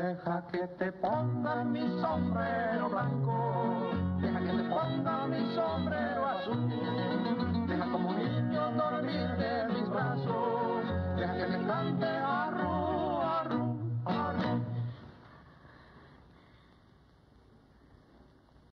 Deja que te ponga mi sombrero blanco.